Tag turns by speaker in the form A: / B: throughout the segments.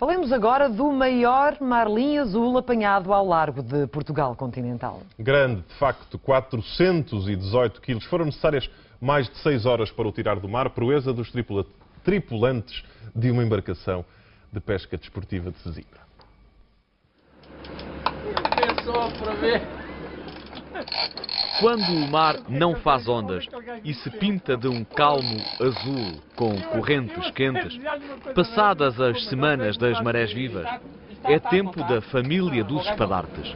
A: Falemos agora do maior marlim azul apanhado ao largo de Portugal continental.
B: Grande, de facto, 418 quilos. Foram necessárias mais de 6 horas para o tirar do mar, proeza dos tripulantes de uma embarcação de pesca desportiva de Sesimbra.
C: Pensou para ver.
D: Quando o mar não faz ondas e se pinta de um calmo azul com correntes quentes, passadas as semanas das marés vivas, é tempo da família dos espadartes.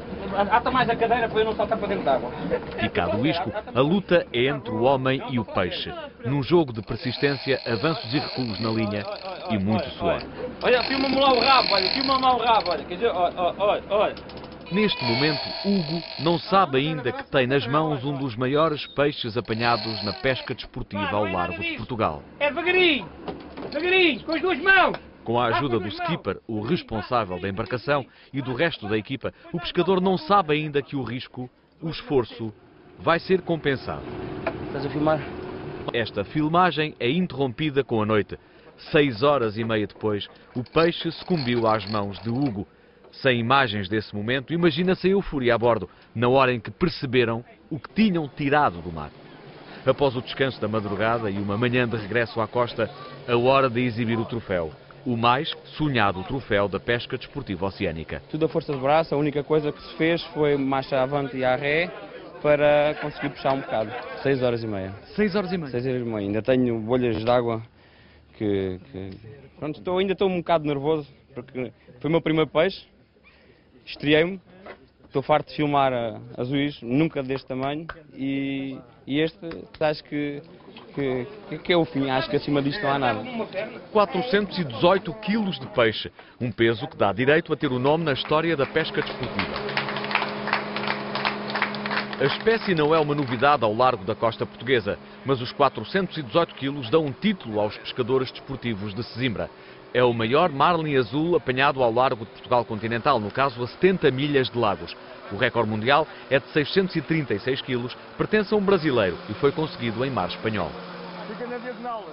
C: Ata mais a cadeira para eu não saltar para dentro d'água.
D: Ficado o isco, a luta é entre o homem e o peixe, num jogo de persistência, avanços e recuos na linha e muito suor.
C: Olha, filma-me lá o rabo, olha, filma-me lá o rabo, olha, quer dizer, olha, olha, olha.
D: Neste momento, Hugo não sabe ainda que tem nas mãos um dos maiores peixes apanhados na pesca desportiva ao largo de Portugal.
C: É devagarinho, devagarinho, com as duas mãos.
D: Com a ajuda do skipper, o responsável da embarcação, e do resto da equipa, o pescador não sabe ainda que o risco, o esforço, vai ser compensado.
C: Estás a filmar?
D: Esta filmagem é interrompida com a noite. Seis horas e meia depois, o peixe sucumbiu às mãos de Hugo, sem imagens desse momento, imagina-se a euforia a bordo, na hora em que perceberam o que tinham tirado do mar. Após o descanso da madrugada e uma manhã de regresso à costa, a hora de exibir o troféu. O mais sonhado troféu da pesca desportiva oceânica.
E: Tudo a força de braço, a única coisa que se fez foi marcha avante e à ré para conseguir puxar um bocado. Seis horas e meia.
D: Seis horas e meia?
E: Seis horas e meia. Ainda tenho bolhas de água que... que... Pronto, estou, ainda estou um bocado nervoso porque foi o meu primeiro peixe estreiei-me, estou farto de filmar azuis, nunca deste tamanho, e, e este acho que, que, que, é o fim, acho que acima disto não há nada.
D: 418 quilos de peixe, um peso que dá direito a ter o nome na história da pesca desportiva. A espécie não é uma novidade ao largo da costa portuguesa, mas os 418 quilos dão um título aos pescadores desportivos de Sesimbra é o maior marlin azul apanhado ao largo de Portugal continental, no caso a 70 milhas de lagos. O recorde mundial é de 636 quilos, pertence a um brasileiro e foi conseguido em mar espanhol. Fica na diagonal.